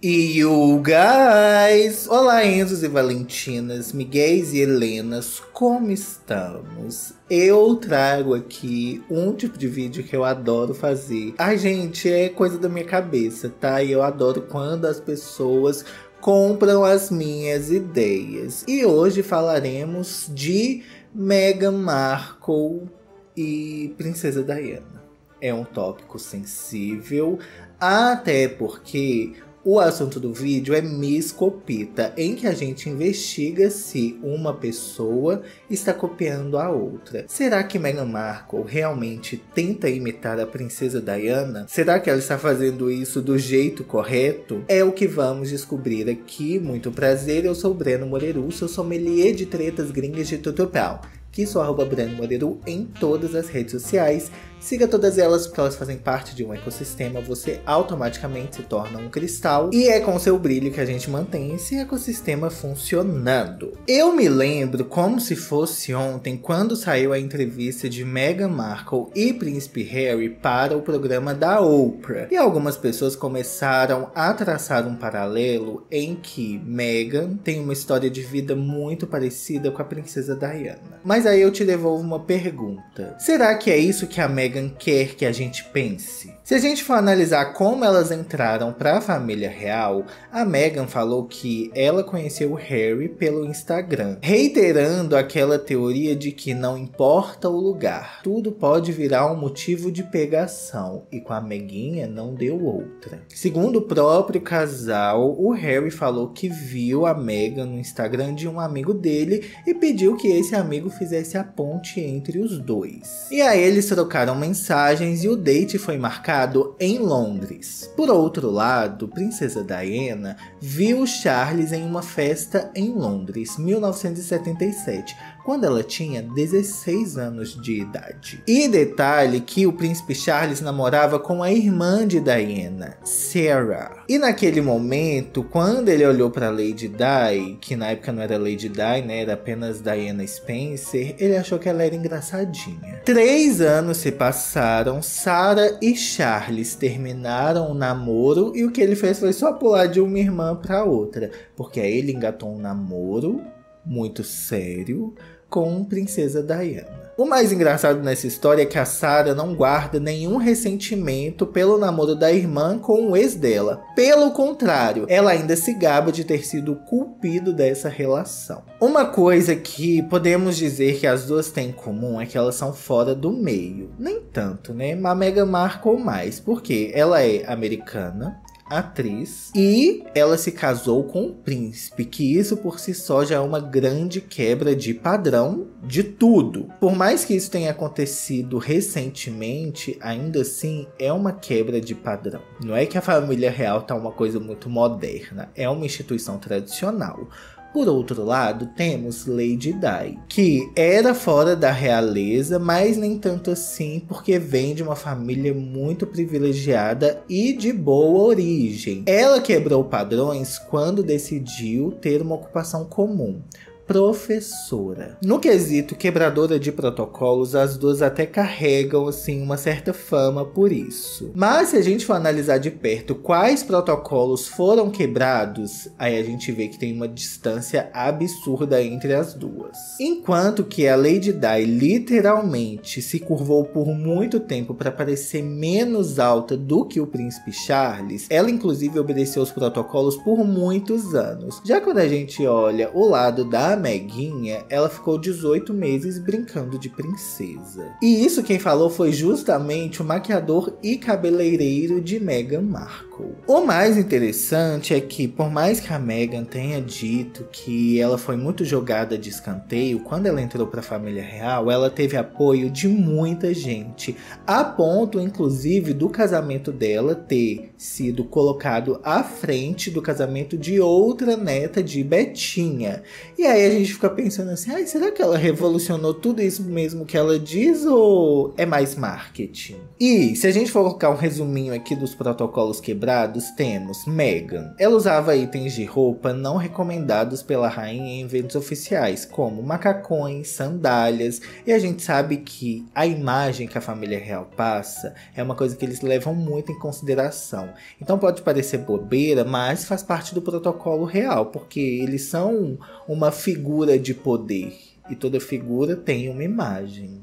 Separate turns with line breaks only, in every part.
E you guys! Olá, Enzos e Valentinas, Miguéis e Helenas, como estamos? Eu trago aqui um tipo de vídeo que eu adoro fazer. Ai, gente, é coisa da minha cabeça, tá? E eu adoro quando as pessoas compram as minhas ideias. E hoje falaremos de Meghan Markle e Princesa Diana. É um tópico sensível, até porque o assunto do vídeo é Miss Copita, em que a gente investiga se uma pessoa está copiando a outra. Será que Meghan Markle realmente tenta imitar a princesa Diana? Será que ela está fazendo isso do jeito correto? É o que vamos descobrir aqui. Muito prazer, eu sou Breno Moreira, sou sommelier de tretas gringas de tutorial que sou arroba Breno Moreiro em todas as redes sociais. Siga todas elas porque elas fazem parte de um ecossistema, você automaticamente se torna um cristal e é com seu brilho que a gente mantém esse ecossistema funcionando. Eu me lembro como se fosse ontem quando saiu a entrevista de Meghan Markle e Príncipe Harry para o programa da Oprah. E algumas pessoas começaram a traçar um paralelo em que Meghan tem uma história de vida muito parecida com a princesa Diana. Mas aí eu te devolvo uma pergunta. Será que é isso que a Meghan quer que a gente pense? Se a gente for analisar como elas entraram para a família real, a Meghan falou que ela conheceu o Harry pelo Instagram, reiterando aquela teoria de que não importa o lugar, tudo pode virar um motivo de pegação, e com a Meguinha não deu outra. Segundo o próprio casal, o Harry falou que viu a Meghan no Instagram de um amigo dele e pediu que esse amigo fizesse a ponte entre os dois. E aí eles trocaram mensagens e o date foi marcado em Londres. Por outro lado, Princesa Diana viu Charles em uma festa em Londres, 1977, quando ela tinha 16 anos de idade. E detalhe que o príncipe Charles namorava com a irmã de Diana, Sarah. E naquele momento, quando ele olhou para Lady Di, que na época não era Lady Di, né, era apenas Diana Spencer, ele achou que ela era engraçadinha. Três anos se passaram, Sarah e Charles terminaram o namoro e o que ele fez foi só pular de uma irmã para outra, porque aí ele engatou um namoro muito sério com Princesa Diana. O mais engraçado nessa história é que a Sarah não guarda nenhum ressentimento pelo namoro da irmã com o ex dela. Pelo contrário, ela ainda se gaba de ter sido culpido dessa relação. Uma coisa que podemos dizer que as duas têm em comum é que elas são fora do meio. Nem tanto, né? Mas Meghan Markle mais, porque ela é americana, atriz e ela se casou com um príncipe, que isso por si só já é uma grande quebra de padrão de tudo. Por mais que isso tenha acontecido recentemente, ainda assim é uma quebra de padrão. Não é que a família real tá uma coisa muito moderna, é uma instituição tradicional. Por outro lado, temos Lady Di, que era fora da realeza, mas nem tanto assim, porque vem de uma família muito privilegiada e de boa origem. Ela quebrou padrões quando decidiu ter uma ocupação comum professora. No quesito quebradora de protocolos, as duas até carregam assim uma certa fama por isso. Mas se a gente for analisar de perto quais protocolos foram quebrados, aí a gente vê que tem uma distância absurda entre as duas. Enquanto que a Lady Di literalmente se curvou por muito tempo para parecer menos alta do que o príncipe Charles, ela inclusive obedeceu os protocolos por muitos anos. Já quando a gente olha o lado da Meguinha, ela ficou 18 meses brincando de princesa. E isso quem falou foi justamente o maquiador e cabeleireiro de Meghan Markle. O mais interessante é que, por mais que a Meghan tenha dito que ela foi muito jogada de escanteio, quando ela entrou para a família real, ela teve apoio de muita gente, a ponto, inclusive, do casamento dela ter sido colocado à frente do casamento de outra neta de Betinha. E aí a gente fica pensando assim, será que ela revolucionou tudo isso mesmo que ela diz ou é mais marketing? E se a gente for colocar um resuminho aqui dos protocolos quebrados, temos Meghan. Ela usava itens de roupa não recomendados pela rainha em eventos oficiais, como macacões, sandálias, e a gente sabe que a imagem que a família real passa é uma coisa que eles levam muito em consideração. Então pode parecer bobeira, mas faz parte do protocolo real, porque eles são uma figura de poder e toda figura tem uma imagem.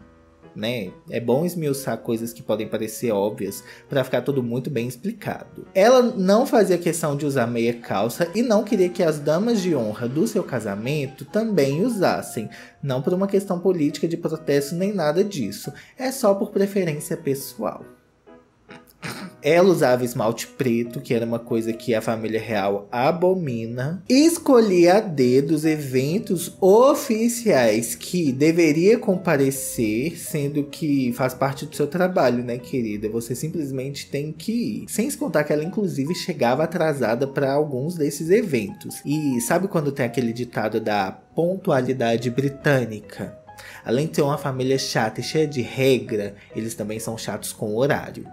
Né? É bom esmiuçar coisas que podem parecer óbvias para ficar tudo muito bem explicado. Ela não fazia questão de usar meia calça e não queria que as damas de honra do seu casamento também usassem, não por uma questão política de protesto nem nada disso, é só por preferência pessoal. Ela usava esmalte preto, que era uma coisa que a família real abomina. Escolhia a dedo os eventos oficiais que deveria comparecer, sendo que faz parte do seu trabalho, né, querida? Você simplesmente tem que ir. Sem se contar que ela, inclusive, chegava atrasada para alguns desses eventos. E sabe quando tem aquele ditado da pontualidade britânica? Além de ter uma família chata e cheia de regra, eles também são chatos com o horário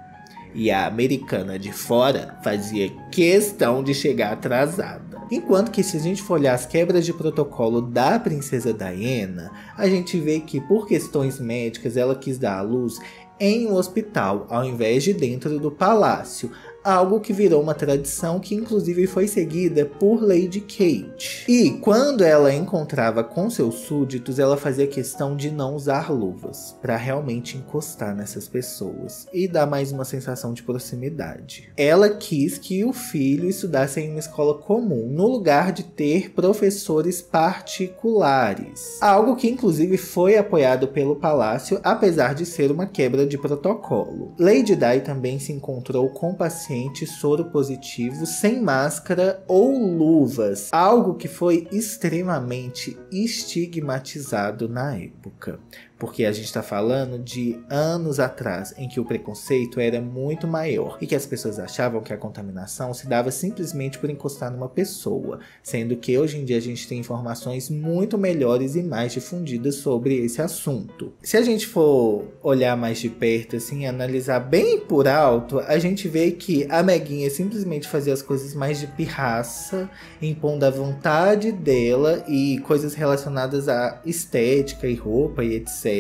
e a americana de fora fazia questão de chegar atrasada. Enquanto que se a gente for olhar as quebras de protocolo da princesa Diana, a gente vê que por questões médicas ela quis dar à luz em um hospital ao invés de dentro do palácio, algo que virou uma tradição que inclusive foi seguida por Lady Kate. E quando ela encontrava com seus súditos, ela fazia questão de não usar luvas, para realmente encostar nessas pessoas e dar mais uma sensação de proximidade. Ela quis que o filho estudasse em uma escola comum, no lugar de ter professores particulares. Algo que inclusive foi apoiado pelo palácio, apesar de ser uma quebra de protocolo. Lady Di também se encontrou com pacientes paciente soro positivo sem máscara ou luvas, algo que foi extremamente estigmatizado na época porque a gente está falando de anos atrás, em que o preconceito era muito maior e que as pessoas achavam que a contaminação se dava simplesmente por encostar numa pessoa, sendo que hoje em dia a gente tem informações muito melhores e mais difundidas sobre esse assunto. Se a gente for olhar mais de perto, assim, analisar bem por alto, a gente vê que a Meguinha simplesmente fazia as coisas mais de pirraça, impondo a vontade dela e coisas relacionadas à estética e roupa e etc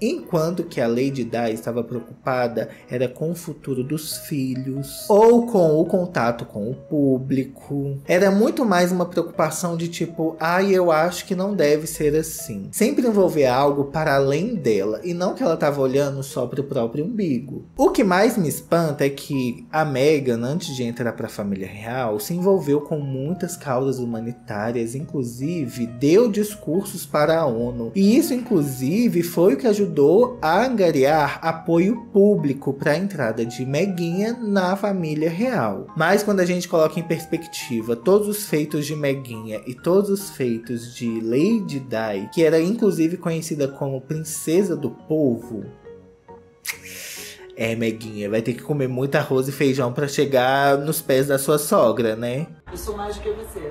enquanto que a Lady Di estava preocupada era com o futuro dos filhos ou com o contato com o público. Era muito mais uma preocupação de tipo, ai, ah, eu acho que não deve ser assim. Sempre envolver algo para além dela e não que ela estava olhando só para o próprio umbigo. O que mais me espanta é que a Meghan, antes de entrar para a família real, se envolveu com muitas causas humanitárias, inclusive deu discursos para a ONU. E isso inclusive Inclusive, foi o que ajudou a angariar apoio público para a entrada de Meguinha na família real. Mas quando a gente coloca em perspectiva todos os feitos de Meguinha e todos os feitos de Lady Di, que era inclusive conhecida como princesa do povo, é, Meguinha, vai ter que comer muito arroz e feijão para chegar nos pés da sua sogra, né?
Eu sou mais do que você.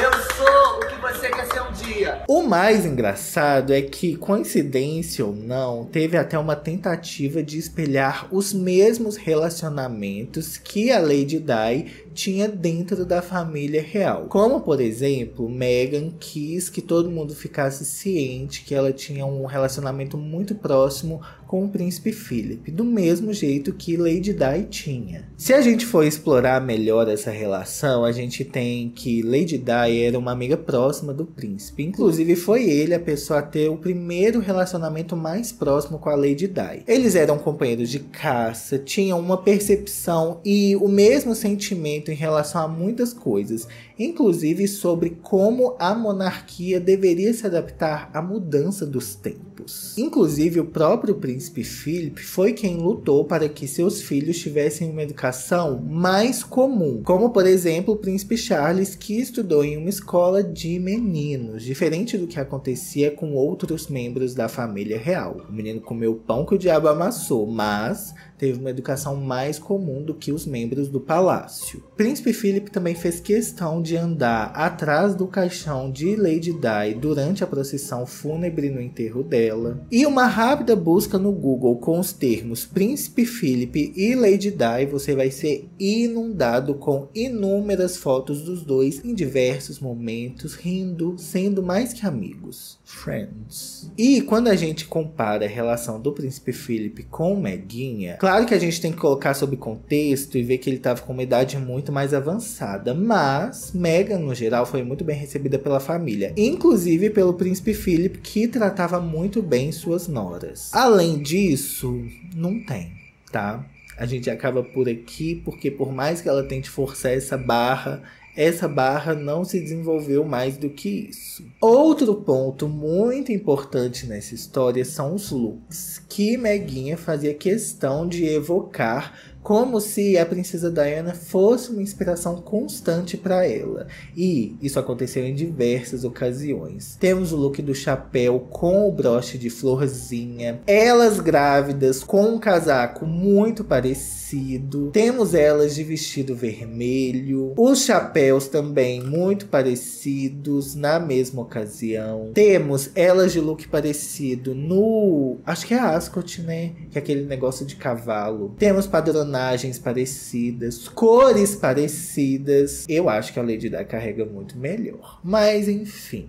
Eu sou o que você quer ser um dia.
O mais engraçado é que, coincidência ou não, teve até uma tentativa de espelhar os mesmos relacionamentos que a Lady Di tinha dentro da família real. Como, por exemplo, Meghan quis que todo mundo ficasse ciente que ela tinha um relacionamento muito próximo com o príncipe Philip, do mesmo jeito que Lady Di tinha. Se a gente for explorar melhor essa relação, a gente tem que Lady Di era uma amiga próxima do príncipe. Inclusive, foi ele a pessoa a ter o primeiro relacionamento mais próximo com a Lady Di. Eles eram companheiros de caça, tinham uma percepção e o mesmo sentimento em relação a muitas coisas, inclusive sobre como a monarquia deveria se adaptar à mudança dos tempos. Inclusive, o próprio príncipe Philip foi quem lutou para que seus filhos tivessem uma educação mais comum, como por exemplo o príncipe Charles, que estudou em uma escola de meninos, diferente do que acontecia com outros membros da família real. O menino comeu pão que o diabo amassou, mas teve uma educação mais comum do que os membros do palácio. Príncipe Philip também fez questão de andar atrás do caixão de Lady Di durante a procissão fúnebre no enterro dela. E uma rápida busca no Google com os termos Príncipe Philip e Lady Di, você vai ser inundado com inúmeras fotos dos dois em diversos momentos, rindo, sendo mais que amigos. Friends. E quando a gente compara a relação do Príncipe Philip com Meguinha, Claro que a gente tem que colocar sob contexto e ver que ele estava com uma idade muito mais avançada, mas Meghan, no geral, foi muito bem recebida pela família, inclusive pelo príncipe Philip, que tratava muito bem suas noras. Além disso, não tem, tá? A gente acaba por aqui porque, por mais que ela tente forçar essa barra, essa barra não se desenvolveu mais do que isso. Outro ponto muito importante nessa história são os looks, que Meguinha fazia questão de evocar como se a princesa Diana fosse uma inspiração constante para ela. E isso aconteceu em diversas ocasiões. Temos o look do chapéu com o broche de florzinha, elas grávidas com um casaco muito parecido. Temos elas de vestido vermelho, os chapéus também muito parecidos na mesma ocasião. Temos elas de look parecido no, acho que é Ascot, né? Que é aquele negócio de cavalo. Temos padronagem personagens parecidas, cores parecidas. Eu acho que a Lady Di carrega muito melhor. Mas enfim.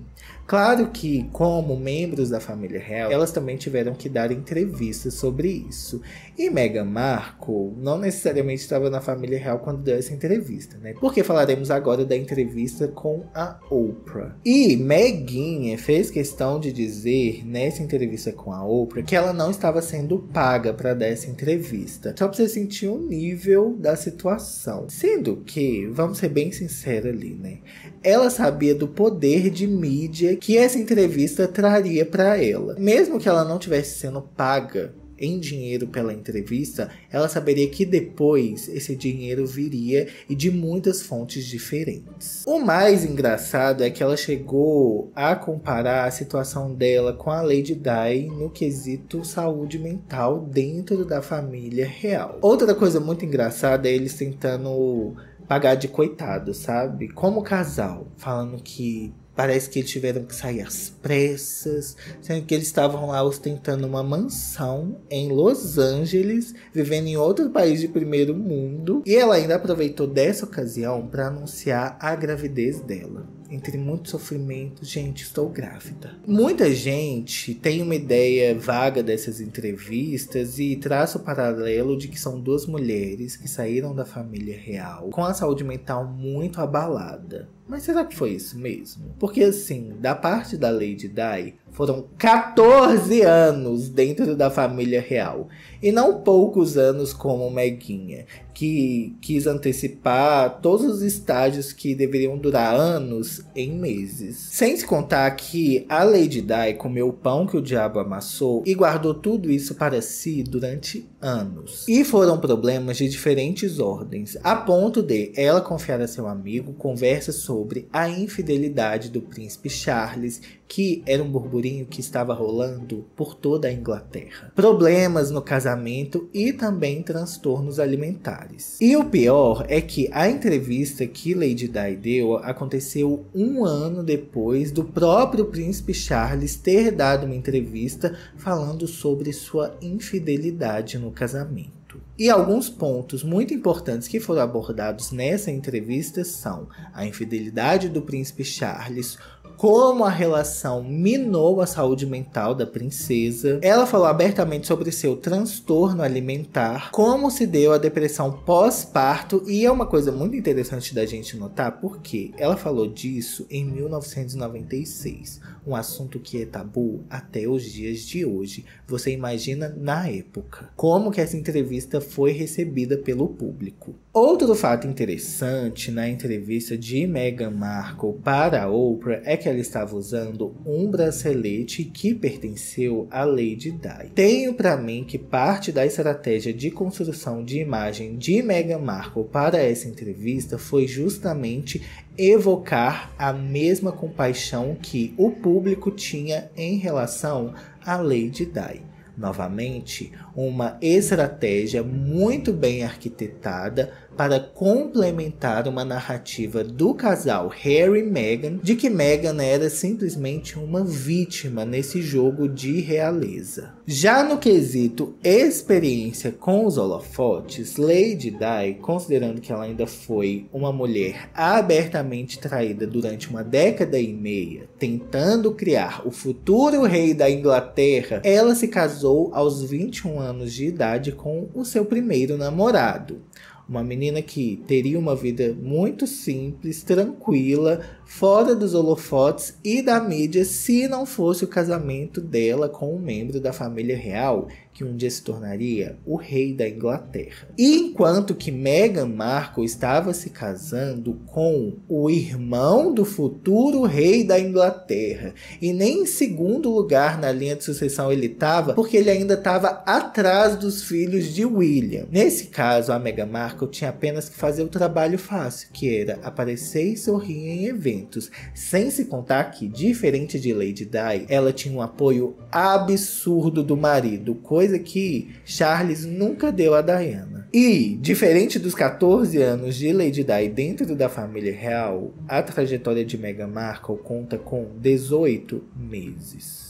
Claro que, como membros da família real, elas também tiveram que dar entrevistas sobre isso. E Meghan Markle não necessariamente estava na família real quando deu essa entrevista, né? Porque falaremos agora da entrevista com a Oprah. E Meguinha fez questão de dizer nessa entrevista com a Oprah que ela não estava sendo paga para dar essa entrevista. Só para você sentir o nível da situação. Sendo que, vamos ser bem sinceros ali, né? Ela sabia do poder de mídia que essa entrevista traria para ela. Mesmo que ela não tivesse sendo paga em dinheiro pela entrevista, ela saberia que depois esse dinheiro viria e de muitas fontes diferentes. O mais engraçado é que ela chegou a comparar a situação dela com a Lady Di no quesito saúde mental dentro da família real. Outra coisa muito engraçada é eles tentando pagar de coitado, sabe? Como casal, falando que Parece que eles tiveram que sair às pressas, sendo que eles estavam lá ostentando uma mansão em Los Angeles, vivendo em outro país de primeiro mundo. E ela ainda aproveitou dessa ocasião para anunciar a gravidez dela entre muito sofrimento, gente, estou grávida. Muita gente tem uma ideia vaga dessas entrevistas e traça o paralelo de que são duas mulheres que saíram da família real com a saúde mental muito abalada. Mas será que foi isso mesmo? Porque assim, da parte da Lady Di, foram 14 anos dentro da família real. E não poucos anos como Meguinha, que quis antecipar todos os estágios que deveriam durar anos em meses. Sem se contar que a Lady Di comeu o pão que o diabo amassou e guardou tudo isso para si durante anos. E foram problemas de diferentes ordens, a ponto de ela confiar a seu amigo conversa sobre a infidelidade do príncipe Charles, que era um burburinho que estava rolando por toda a Inglaterra. Problemas no casamento e também transtornos alimentares. E o pior é que a entrevista que Lady Di deu aconteceu um ano depois do próprio príncipe Charles ter dado uma entrevista falando sobre sua infidelidade no casamento. E alguns pontos muito importantes que foram abordados nessa entrevista são a infidelidade do príncipe Charles, como a relação minou a saúde mental da princesa. Ela falou abertamente sobre seu transtorno alimentar, como se deu a depressão pós-parto, e é uma coisa muito interessante da gente notar porque ela falou disso em 1996, um assunto que é tabu até os dias de hoje. Você imagina na época como que essa entrevista foi recebida pelo público. Outro fato interessante na entrevista de Meghan Markle para Oprah é que que ela estava usando um bracelete que pertenceu à Lady Di. Tenho para mim que parte da estratégia de construção de imagem de Meghan Markle para essa entrevista foi justamente evocar a mesma compaixão que o público tinha em relação à Lady Di. Novamente, uma estratégia muito bem arquitetada para complementar uma narrativa do casal Harry e Meghan de que Meghan era simplesmente uma vítima nesse jogo de realeza. Já no quesito experiência com os holofotes, Lady Di, considerando que ela ainda foi uma mulher abertamente traída durante uma década e meia, tentando criar o futuro rei da Inglaterra, ela se casou aos 21 anos de idade com o seu primeiro namorado. Uma menina que teria uma vida muito simples, tranquila, fora dos holofotes e da mídia se não fosse o casamento dela com um membro da família real que um dia se tornaria o rei da Inglaterra. E enquanto que Meghan Markle estava se casando com o irmão do futuro rei da Inglaterra, e nem em segundo lugar na linha de sucessão ele estava, porque ele ainda estava atrás dos filhos de William. Nesse caso, a Meghan Markle tinha apenas que fazer o trabalho fácil, que era aparecer e sorrir em eventos, sem se contar que, diferente de Lady Di, ela tinha um apoio absurdo do marido, coisa que Charles nunca deu a Diana. E, diferente dos 14 anos de Lady Di dentro da família real, a trajetória de Meghan Markle conta com 18 meses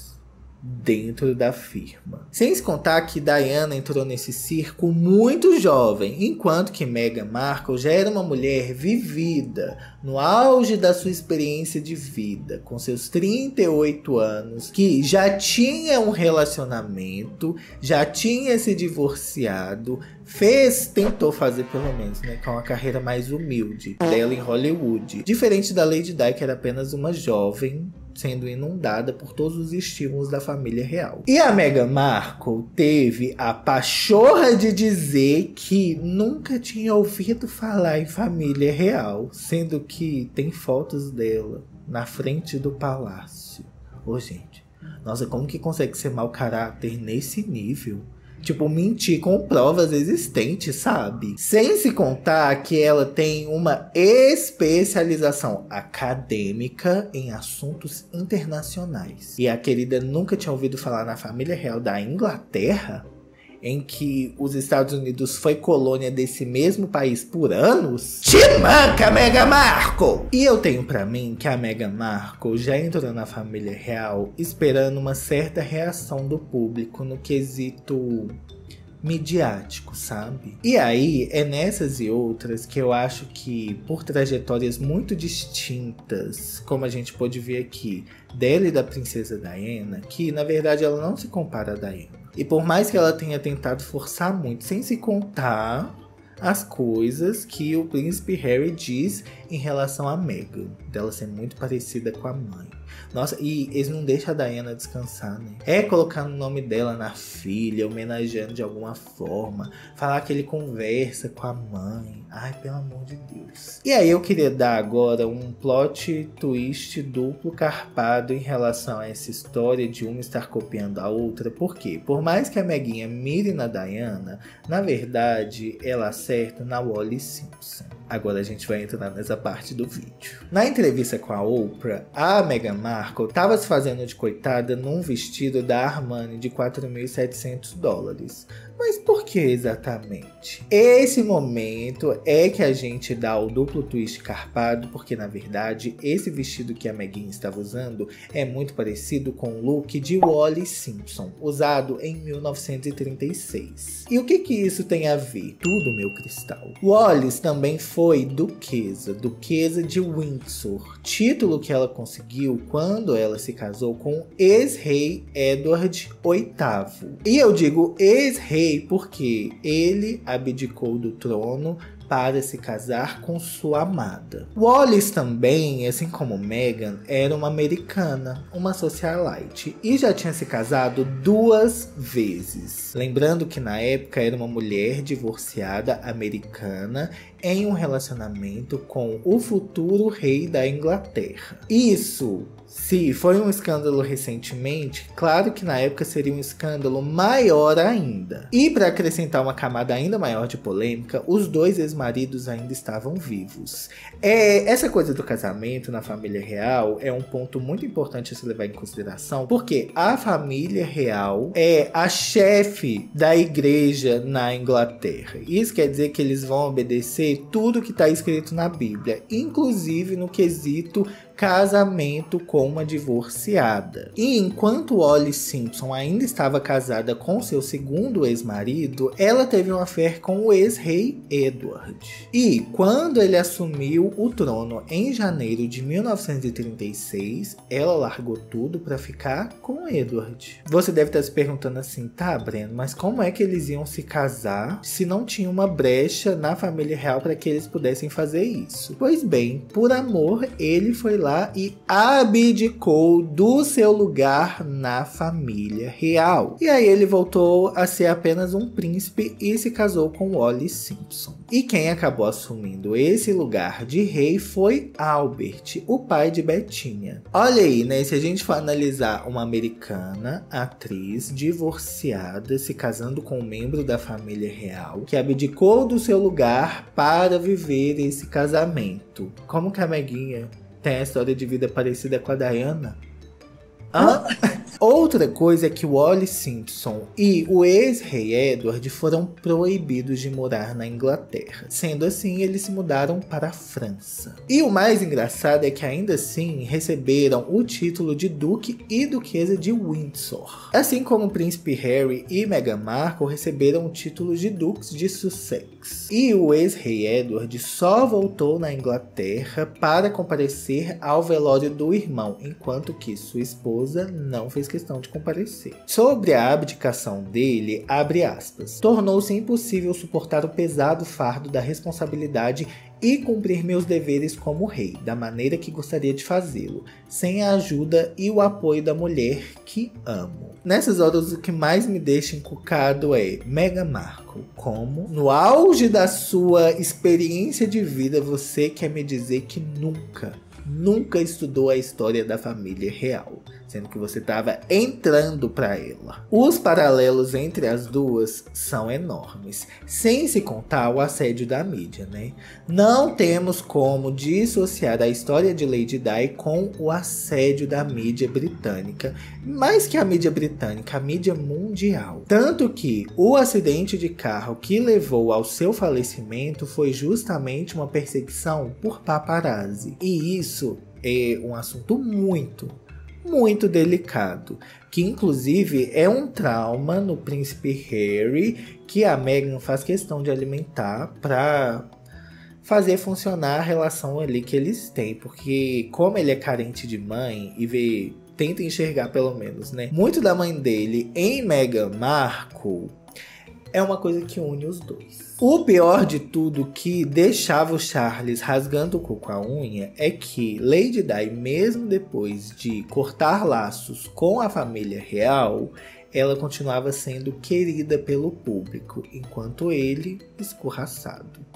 dentro da firma. Sem se contar que Diana entrou nesse circo muito jovem, enquanto que Meghan Markle já era uma mulher vivida, no auge da sua experiência de vida, com seus 38 anos, que já tinha um relacionamento, já tinha se divorciado, fez, tentou fazer pelo menos, né, com uma carreira mais humilde dela em Hollywood, diferente da Lady Di, que era apenas uma jovem sendo inundada por todos os estímulos da família real. E a Meghan Markle teve a pachorra de dizer que nunca tinha ouvido falar em família real, sendo que tem fotos dela na frente do palácio. Ô, gente, nossa, como que consegue ser mau caráter nesse nível? Tipo, mentir com provas existentes, sabe? Sem se contar que ela tem uma especialização acadêmica em assuntos internacionais. E a querida nunca tinha ouvido falar na família real da Inglaterra? Em que os Estados Unidos foi colônia desse mesmo país por anos? Te manca, Meghan Markle! E eu tenho para mim que a Meghan Markle já entrou na família real esperando uma certa reação do público no quesito midiático, sabe? E aí é nessas e outras que eu acho que por trajetórias muito distintas, como a gente pode ver aqui, dela e da princesa Diana, que na verdade ela não se compara a Diana. E por mais que ela tenha tentado forçar muito, sem se contar as coisas que o príncipe Harry diz em relação a Meghan, dela ser muito parecida com a mãe. Nossa, e eles não deixam a Diana descansar, né? É colocar o nome dela na filha, homenageando de alguma forma, falar que ele conversa com a mãe. Ai, pelo amor de Deus. E aí eu queria dar agora um plot twist duplo carpado em relação a essa história de uma estar copiando a outra. Por quê? Por mais que a Meguinha mire na Diana, na verdade ela acerta na Wally Simpson. Agora a gente vai entrar nessa parte do vídeo. Na entrevista com a Oprah, a Meghan Markle estava se fazendo de coitada num vestido da Armani de 4.700 dólares. Mas por que exatamente? Esse momento é que a gente dá o duplo twist carpado, porque na verdade esse vestido que a Megan estava usando é muito parecido com o look de Wally Simpson, usado em 1936. E o que que isso tem a ver? Tudo, meu cristal. Wallace também foi duquesa, duquesa de Windsor, título que ela conseguiu quando ela se casou com ex-rei Edward VIII. E eu digo ex-rei rei porque ele abdicou do trono para se casar com sua amada. Wallace também, assim como Meghan, era uma americana, uma socialite, e já tinha se casado duas vezes. Lembrando que na época era uma mulher divorciada americana em um relacionamento com o futuro rei da Inglaterra. Isso se foi um escândalo recentemente, claro que na época seria um escândalo maior ainda. E para acrescentar uma camada ainda maior de polêmica, os dois ex-maridos ainda estavam vivos. É, essa coisa do casamento na família real é um ponto muito importante a se levar em consideração, porque a família real é a chefe da igreja na Inglaterra. Isso quer dizer que eles vão obedecer tudo que está escrito na Bíblia, inclusive no quesito casamento com uma divorciada. E enquanto Ollie Simpson ainda estava casada com seu segundo ex-marido, ela teve uma fé com o ex-rei Edward. E quando ele assumiu o trono em janeiro de 1936, ela largou tudo para ficar com Edward. Você deve estar se perguntando assim, tá, Breno, mas como é que eles iam se casar se não tinha uma brecha na família real para que eles pudessem fazer isso? Pois bem, por amor, ele foi lá lá e abdicou do seu lugar na família real. E aí ele voltou a ser apenas um príncipe e se casou com Wally Simpson. E quem acabou assumindo esse lugar de rei foi Albert, o pai de Bettinha. Olha aí, né? Se a gente for analisar uma americana, atriz, divorciada, se casando com um membro da família real, que abdicou do seu lugar para viver esse casamento. Como que a Meguinha tem a história de vida parecida com a Diana. Hã? Outra coisa é que o Wally Simpson e o ex-rei Edward foram proibidos de morar na Inglaterra. Sendo assim, eles se mudaram para a França. E o mais engraçado é que ainda assim receberam o título de duque e duquesa de Windsor. Assim como o príncipe Harry e Meghan Markle receberam o título de duques de Sussex. E o ex-rei Edward só voltou na Inglaterra para comparecer ao velório do irmão, enquanto que sua esposa não fez questão de comparecer. Sobre a abdicação dele, abre aspas, tornou-se impossível suportar o pesado fardo da responsabilidade e cumprir meus deveres como rei, da maneira que gostaria de fazê-lo, sem a ajuda e o apoio da mulher que amo. Nessas horas, o que mais me deixa encucado é Mega Marco. Como, no auge da sua experiência de vida, você quer me dizer que nunca, nunca estudou a história da família real? sendo que você estava entrando para ela. Os paralelos entre as duas são enormes, sem se contar o assédio da mídia, né? Não temos como dissociar a história de Lady Di com o assédio da mídia britânica, mais que a mídia britânica, a mídia mundial. Tanto que o acidente de carro que levou ao seu falecimento foi justamente uma perseguição por paparazzi. E isso é um assunto muito, muito delicado, que inclusive é um trauma no príncipe Harry que a Meghan faz questão de alimentar para fazer funcionar a relação ali que eles têm, porque como ele é carente de mãe e vê tenta enxergar pelo menos, né? Muito da mãe dele em Meghan Markle é uma coisa que une os dois. O pior de tudo que deixava o Charles rasgando o cu com a unha é que Lady Di, mesmo depois de cortar laços com a família real, ela continuava sendo querida pelo público, enquanto ele escorraçado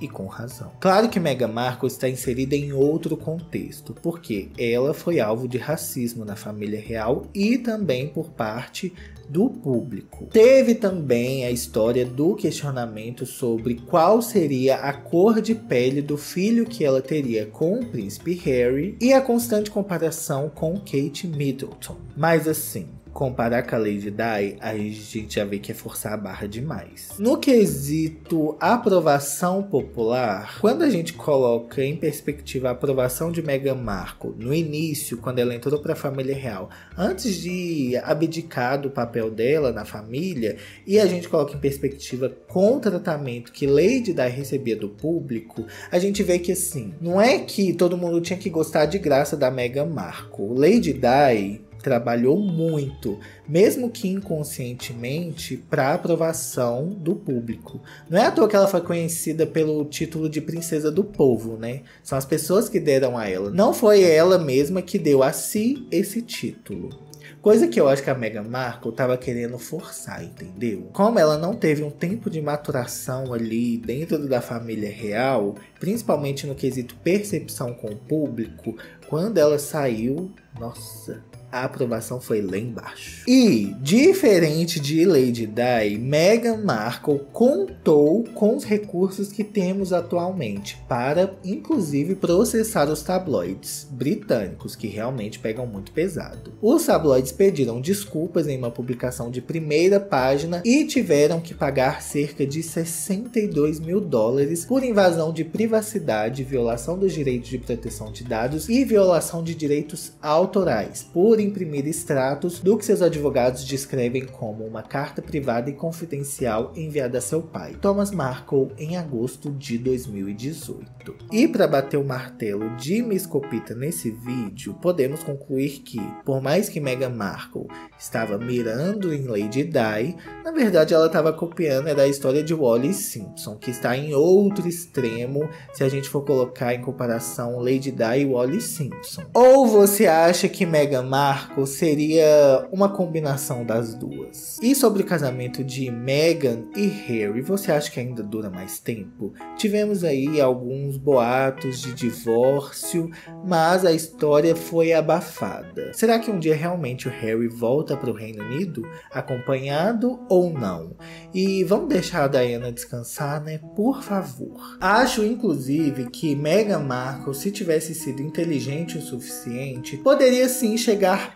e com razão. Claro que Meghan Markle está inserida em outro contexto, porque ela foi alvo de racismo na família real e também por parte do público. Teve também a história do questionamento sobre qual seria a cor de pele do filho que ela teria com o príncipe Harry e a constante comparação com Kate Middleton. Mas assim, comparar com a Lady Di, a gente já vê que é forçar a barra demais. No quesito aprovação popular, quando a gente coloca em perspectiva a aprovação de Meghan Markle no início, quando ela entrou para a família real, antes de abdicar do papel dela na família, e a gente coloca em perspectiva com o tratamento que Lady Di recebia do público, a gente vê que assim, não é que todo mundo tinha que gostar de graça da Meghan Markle. Lady Di trabalhou muito, mesmo que inconscientemente, para aprovação do público. Não é à toa que ela foi conhecida pelo título de princesa do povo, né? São as pessoas que deram a ela. Não foi ela mesma que deu a si esse título. Coisa que eu acho que a Meghan Markle tava querendo forçar, entendeu? Como ela não teve um tempo de maturação ali dentro da família real, principalmente no quesito percepção com o público, quando ela saiu, nossa, a aprovação foi lá embaixo. E, diferente de Lady Di, Meghan Markle contou com os recursos que temos atualmente para, inclusive, processar os tabloides britânicos, que realmente pegam muito pesado. Os tabloides pediram desculpas em uma publicação de primeira página e tiveram que pagar cerca de 62 mil dólares por invasão de privacidade, violação dos direitos de proteção de dados e violação de direitos autorais, por imprimir extratos do que seus advogados descrevem como uma carta privada e confidencial enviada a seu pai, Thomas Markle, em agosto de 2018. E para bater o martelo de Miss Copita nesse vídeo, podemos concluir que, por mais que Meghan Markle estava mirando em Lady Di, na verdade ela estava copiando era a história de Wally Simpson, que está em outro extremo se a gente for colocar em comparação Lady Di e Wally Simpson. Ou você acha que Meghan Markle Markle seria uma combinação das duas. E sobre o casamento de Meghan e Harry, você acha que ainda dura mais tempo? Tivemos aí alguns boatos de divórcio, mas a história foi abafada. Será que um dia realmente o Harry volta para o Reino Unido, acompanhado ou não? E vamos deixar a Diana descansar, né? Por favor. Acho inclusive que Meghan Markle, se tivesse sido inteligente o suficiente, poderia sim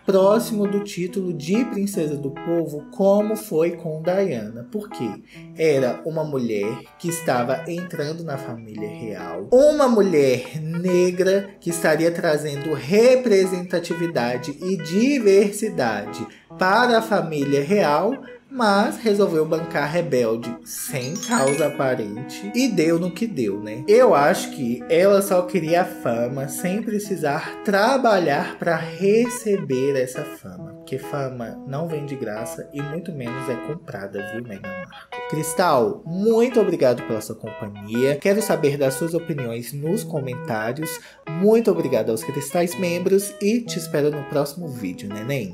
próximo do título de Princesa do Povo, como foi com Diana, porque era uma mulher que estava entrando na família real, uma mulher negra que estaria trazendo representatividade e diversidade para a família real mas resolveu bancar rebelde sem causa aparente e deu no que deu, né? Eu acho que ela só queria fama sem precisar trabalhar para receber essa fama, porque fama não vem de graça e muito menos é comprada, viu, Meghan Markle? Cristal, muito obrigado pela sua companhia. Quero saber das suas opiniões nos comentários. Muito obrigado aos cristais membros e te espero no próximo vídeo, neném.